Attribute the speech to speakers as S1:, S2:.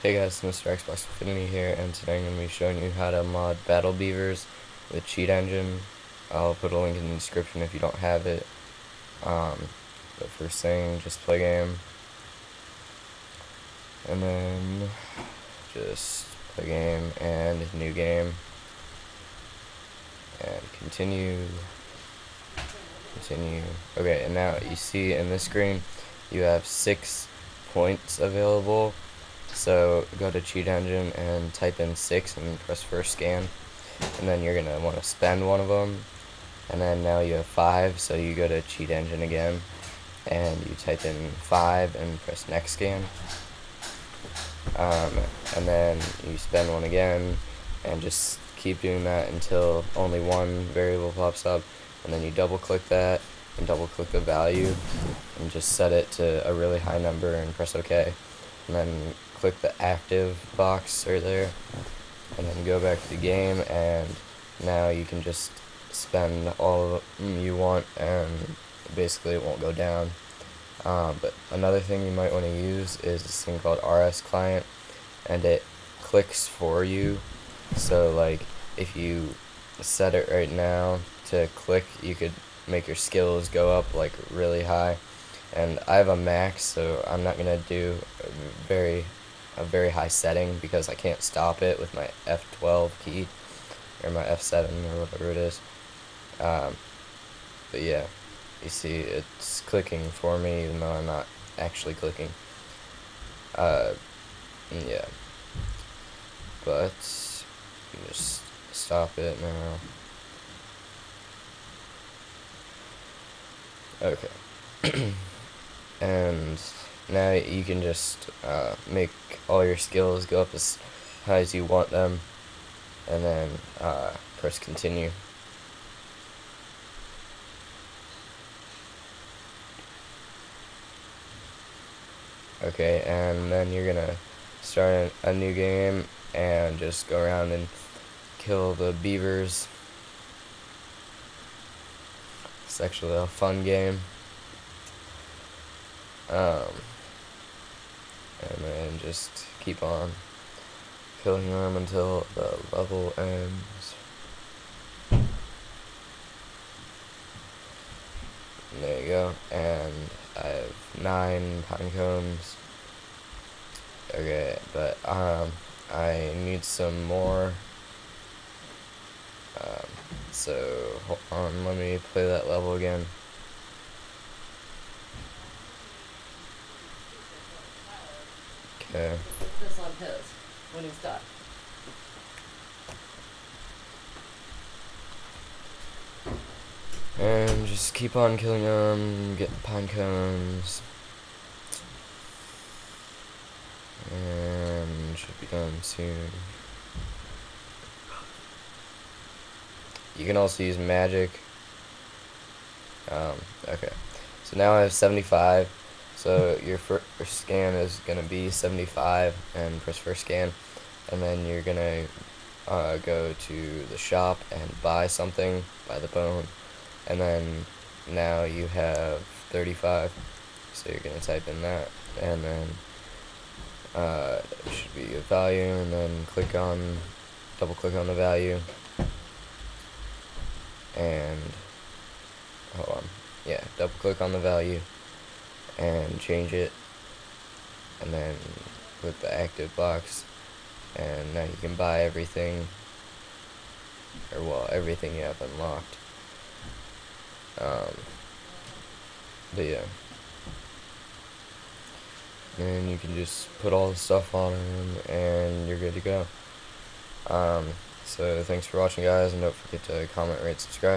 S1: Hey guys, Mr. Xbox Infinity here, and today I'm going to be showing you how to mod Battle Beavers with Cheat Engine. I'll put a link in the description if you don't have it. Um, but first thing, just play game. And then, just play game and new game. And continue. Continue. Okay, and now you see in this screen, you have six points available so go to Cheat Engine and type in 6 and press first scan. And then you're going to want to spend one of them. And then now you have 5, so you go to Cheat Engine again. And you type in 5 and press next scan. Um, and then you spend one again and just keep doing that until only one variable pops up. And then you double click that and double click the value and just set it to a really high number and press OK. And then click the active box right there and then go back to the game and now you can just spend all you want and basically it won't go down. Um, but another thing you might want to use is this thing called RS client and it clicks for you. So like if you set it right now to click you could make your skills go up like really high. And I have a max so I'm not gonna do very a very high setting because I can't stop it with my F12 key or my F7 or whatever it is. Um, but yeah, you see it's clicking for me even though I'm not actually clicking. Uh, yeah, but just stop it now. Okay. and now you can just uh, make all your skills go up as high as you want them and then uh, press continue. Okay, and then you're gonna start a new game and just go around and kill the beavers. It's actually a fun game. Um, and then just keep on killing them until the level ends. There you go, and I have nine pine cones. Okay, but um, I need some more. Um, so hold on, let me play that level again. Okay.
S2: Put this on his when he's done.
S1: And just keep on killing them, get pine cones. And should be done soon. You can also use magic. Um, okay. So now I have 75. So your first scan is going to be 75 and press first scan. And then you're going to uh, go to the shop and buy something, buy the bone. And then now you have 35. So you're going to type in that. And then uh, it should be a value and then click on, double click on the value. And, hold on, yeah, double click on the value and change it. And then with the active box and now you can buy everything or well everything you have unlocked. Um, but yeah. And you can just put all the stuff on them and you're good to go. Um, so thanks for watching guys and don't forget to comment rate subscribe